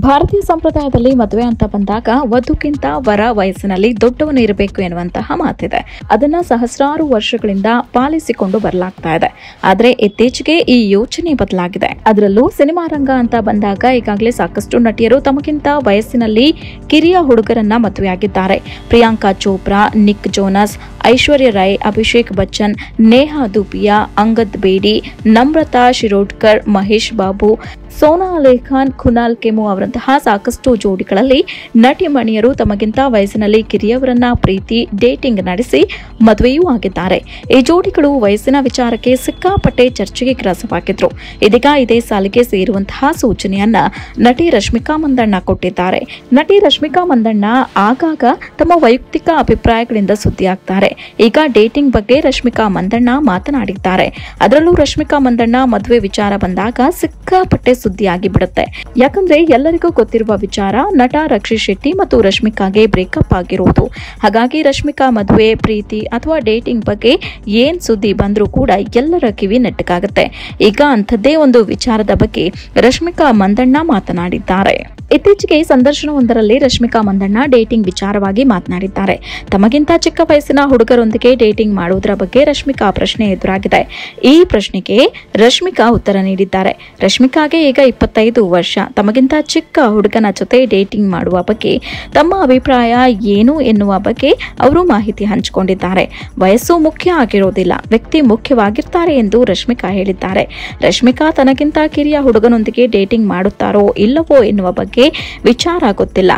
ಭಾರತೀಯ ಸಂಪ್ರದಾಯದಲ್ಲಿ ಮದುವೆ ಅಂತ ಬಂದಾಗ ವಧುಕ್ಕಿಂತ ವರ ವಯಸ್ಸಿನಲ್ಲಿ ದೊಡ್ಡವನು ಇರಬೇಕು ಎನ್ನುವಂತಹ ಮಾತಿದೆ. ಅದನ್ನ ಸಹಸ್ರಾರು ವರ್ಷಗಳಿಂದ ಪಾಲಿಸಿಕೊಂಡು ಬರಲಾಗ್ತಾ ಇದೆ. ಆದ್ರೆ ಇತ್ತೀಚೆಗೆ ಈ ಯೋಚನೆ ಬದಲಾಗಿದೆ. ಅದರಲ್ಲೂ ಸಿನಿಮಾ ರಂಗ ಅಂತ ಬಂದಾಗ ಈಗಾಗಲೇ ಸಾಕಷ್ಟು ನಟಿಯರು ತಮಗಿಂತ ವಯಸ್ಸಿನಲ್ಲಿ ಕಿರಿಯ ಹುಡುಗರನ್ನ ಮದುವೆಯಾಗಿದ್ದಾರೆ. ಪ್ರಿಯಾಂಕಾ ಚೋಪ್ರಾ, ನಿಕ್ ಜೋನಸ್ ಐಶ್ವರ್ಯ ರೈ ಅಭಿಷೇಕ್ ಬಚ್ಚನ್, ನೇಹಾ ದುಪಿಯಾ ಅಂಗದ್ ಬೇಡಿ, ನಮ್ರತಾ ಶಿರೋಡ್ಕರ್, ಮಹೇಶ್ ಬಾಬು, ಸೋನಾ ಅಲೇಖಾನ್ ಖುನಾಲ್ ಕೆಮು ಅವರಂತಹ ಸಾಕಷ್ಟು ಜೋಡಿಗಳಲ್ಲಿ ನಟಿಮಣಿಯರು ತಮಗಿಂತ ವಯಸ್ಸಿನಲ್ಲಿ ಕಿರಿಯವರನ್ನ ಪ್ರೀತಿ, ಡೇಟಿಂಗ್ ನಡೆಸಿ ಮದುವೆಯೂ ಆಗಿದ್ದಾರೆ. ಈ ಜೋಡಿಗಳು ವಯಸ್ಸಿನ ವಿಚಾರಕ್ಕೆ ಸಿಕ್ಕಾಪಟ್ಟೆ ಚರ್ಚೆಗೆ ಗ್ರಾಸವಾಗಿದ್ರು. ಇದೀಗ ಇದೇ ಸಾಲಿಗೆ ಸೇರುವಂತಹ ಸೂಚನೆಯನ್ನ ನಟಿ ರಶ್ಮಿಕಾ ಮಂದಣ್ಣ ಕೊಟ್ಟಿದ್ದಾರೆ. ನಟಿ ರಶ್ಮಿಕಾ ಮಂದಣ್ಣ ಆಗಾಗ ತಮ್ಮ ವೈಯಕ್ತಿಕ ಅಭಿಪ್ರಾಯಗಳಿಂದ ಸುದ್ದಿಯಾಗ್ತಾರೆ. ಈಗ ಡೇಟಿಂಗ್ ಬಗ್ಗೆ ರಶ್ಮಿಕಾ ಮಂದಣ್ಣ ಮಾತನಾಡಿದ್ದಾರೆ. ಅದರಲ್ಲೂ ರಶ್ಮಿಕಾ ಮಂದಣ್ಣ ಮದುವೆ ವಿಚಾರ ಬಂದಾಗ ಸಿಕ್ಕಾಪಟ್ಟೆ ಸುದ್ದಿಯಾಗಿ ಬಿಡುತ್ತೆ. ಯಾಕಂದ್ರೆ ಎಲ್ಲರಿಗೂ ಗೊತ್ತಿರುವ ವಿಚಾರ ನಟ ರಕ್ಷಿತ್ ಶೆಟ್ಟಿ ಮತ್ತು ರಶ್ಮಿಕಾಗೆ ಬ್ರೇಕಪ್ ಆಗಿರುವುದು ಹಾಗಾಗಿ ರಶ್ಮಿಕಾ ಮದುವೆ, ಪ್ರೀತಿ ಅಥವಾ ಡೇಟಿಂಗ್ ಬಗ್ಗೆ ಏನ್ ಸುದ್ದಿ ಬಂದರೂ ಕೂಡ ಎಲ್ಲರ ಕಿವಿ ನೆಟ್ಟಗಾಗುತ್ತೆ. ಈಗ ಅಂಥದ್ದೇ ಒಂದು ವಿಚಾರದ ಬಗ್ಗೆ ರಶ್ಮಿಕಾ ಮಂದಣ್ಣ ಮಾತನಾಡಿದ್ದಾರೆ. ಇತ್ತೀಚೆಗೆ ಸಂದರ್ಶನವೊಂದರಲ್ಲಿ ರಶ್ಮಿಕಾ ಮಂದಣ್ಣ ಡೇಟಿಂಗ್ ವಿಚಾರವಾಗಿ ಮಾತನಾಡಿದ್ದಾರೆ. ತಮಗಿಂತ ಚಿಕ್ಕ ವಯಸ್ಸಿನ ಹುಡುಗರೊಂದಿಗೆ ಡೇಟಿಂಗ್ ಮಾಡುವುದರ ಬಗ್ಗೆ ರಶ್ಮಿಕಾ ಪ್ರಶ್ನೆ ಎದುರಾಗಿದೆ. ಈ ಪ್ರಶ್ನೆಗೆ ರಶ್ಮಿಕಾ ಉತ್ತರ ನೀಡಿದ್ದಾರೆ. ರಶ್ಮಿಕಾಗೆ ಈಗ ಇಪ್ಪತ್ತೈದು ವರ್ಷ. ತಮಗಿಂತ ಚಿಕ್ಕ ಹುಡುಗನ ಜೊತೆ ಡೇಟಿಂಗ್ ಮಾಡುವ ಬಗ್ಗೆ, ತಮ್ಮ ಅಭಿಪ್ರಾಯ ಏನು ಎನ್ನುವ ಬಗ್ಗೆ ಅವರು ಮಾಹಿತಿ ಹಂಚಿಕೊಂಡಿದ್ದಾರೆ. ವಯಸ್ಸು ಮುಖ್ಯ ಆಗಿರೋದಿಲ್ಲ. ವ್ಯಕ್ತಿ ಮುಖ್ಯವಾಗಿರ್ತಾರೆ ಎಂದು ರಶ್ಮಿಕಾ ಹೇಳಿದ್ದಾರೆ. ರಶ್ಮಿಕಾ ತನಗಿಂತ ಕಿರಿಯ ಹುಡುಗನೊಂದಿಗೆ ಡೇಟಿಂಗ್ ಮಾಡುತ್ತಾರೋ ಇಲ್ಲವೋ ಎನ್ನುವ ಬಗ್ಗೆ ವಿಚಾರ ಆಗುತ್ತಿಲ್ಲ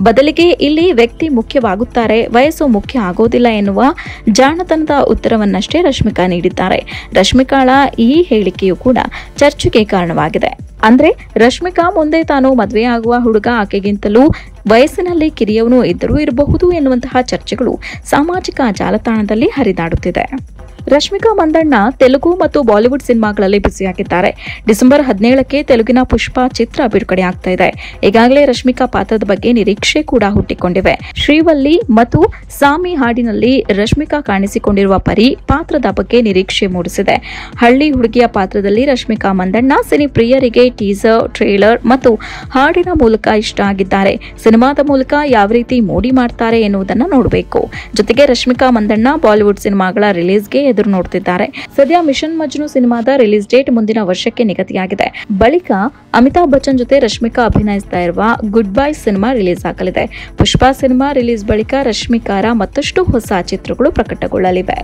ಬದಲಿಗೆ ಇಲ್ಲಿ ವ್ಯಕ್ತಿ ಮುಖ್ಯವಾಗುತ್ತಾರೆ, ವಯಸ್ಸು ಮುಖ್ಯ ಆಗೋದಿಲ್ಲ ಎನ್ನುವ ಜಾಣತನದ ಉತ್ತರವನ್ನಷ್ಟೇ ರಶ್ಮಿಕಾ ನೀಡಿದ್ದಾರೆ. ರಶ್ಮಿಕಾಳ ಈ ಹೇಳಿಕೆಯು ಕೂಡ ಚರ್ಚೆಗೆ ಕಾರಣವಾಗಿದೆ. ಅಂದ್ರೆ ರಶ್ಮಿಕಾ ಮುಂದೆ ತಾನು ಮದುವೆಯಾಗುವ ಹುಡುಗ ಆಕೆಗಿಂತಲೂ ವಯಸ್ಸಿನಲ್ಲಿ ಕಿರಿಯವನು ಇದ್ದರೂ ಇರಬಹುದು ಎನ್ನುವಂತಹ ಚರ್ಚೆಗಳು ಸಾಮಾಜಿಕ ಜಾಲತಾಣದಲ್ಲಿ ಹರಿದಾಡುತ್ತಿದೆ. ರಶ್ಮಿಕಾ ಮಂದಣ್ಣ ತೆಲುಗು ಮತ್ತು ಬಾಲಿವುಡ್ ಸಿನಿಮಾಗಳಲ್ಲಿ ಬ್ಯುಸಿಯಾಗಿದ್ದಾರೆ. ಡಿಸೆಂಬರ್ ಹದಿನೇಳಕ್ಕೆ ತೆಲುಗಿನ ಪುಷ್ಪ ಚಿತ್ರ ಬಿಡುಗಡೆ ಆಗ್ತಾ ಇದೆ. ಈಗಾಗಲೇ ರಶ್ಮಿಕಾ ಪಾತ್ರದ ಬಗ್ಗೆ ನಿರೀಕ್ಷೆ ಕೂಡ ಹುಟ್ಟಿಕೊಂಡಿವೆ. ಶ್ರೀವಲ್ಲಿ ಮತ್ತು ಸಾಮಿ ಹಾಡಿನಲ್ಲಿ ರಶ್ಮಿಕಾ ಕಾಣಿಸಿಕೊಂಡಿರುವ ಪರಿ ಪಾತ್ರದ ಬಗ್ಗೆ ನಿರೀಕ್ಷೆ ಮೂಡಿಸಿದೆ. ಹಳ್ಳಿ ಹುಡುಗಿಯ ಪಾತ್ರದಲ್ಲಿ ರಶ್ಮಿಕಾ ಮಂದಣ್ಣ ಸಿನಿ ಪ್ರಿಯರಿಗೆ ಟೀಸರ್, ಟ್ರೇಲರ್ ಮತ್ತು ಹಾಡಿನ ಮೂಲಕ ಇಷ್ಟ ಆಗಿದ್ದಾರೆ. ಸಿನಿಮಾದ ಮೂಲಕ ಯಾವ ರೀತಿ ಮೋಡಿ ಮಾಡ್ತಾರೆ ಎನ್ನುವುದನ್ನು ನೋಡಬೇಕು. ಜೊತೆಗೆ ರಶ್ಮಿಕಾ ಮಂದಣ್ಣ ಬಾಲಿವುಡ್ ಸಿನಿಮಾಗಳ ರಿಲೀಸ್ಗೆ ಎದುರು ನೋಡುತ್ತಿದ್ದಾರೆ ಸದ್ಯ ಮಿಷನ್ ಮಜ್ನು ಸಿನಿಮಾದ ರಿಲೀಸ್ ಡೇಟ್ ಮುಂದಿನ ವರ್ಷಕ್ಕೆ ನಿಗದಿಯಾಗಿದೆ. ಬಳಿಕ ಅಮಿತಾಬ್ ಬಚ್ಚನ್ ಜೊತೆ ರಶ್ಮಿಕಾ ಅಭಿನಯಿಸ್ತಾ ಇರುವ ಗುಡ್ ಬೈ ಸಿನಿಮಾ ರಿಲೀಸ್ ಆಗಲಿದೆ. ಪುಷ್ಪಾ ಸಿನಿಮಾ ರಿಲೀಸ್ ಬಳಿಕ ರಶ್ಮಿಕಾರ ಮತ್ತಷ್ಟು ಹೊಸ ಚಿತ್ರಗಳು ಪ್ರಕಟಗೊಳ್ಳಲಿವೆ.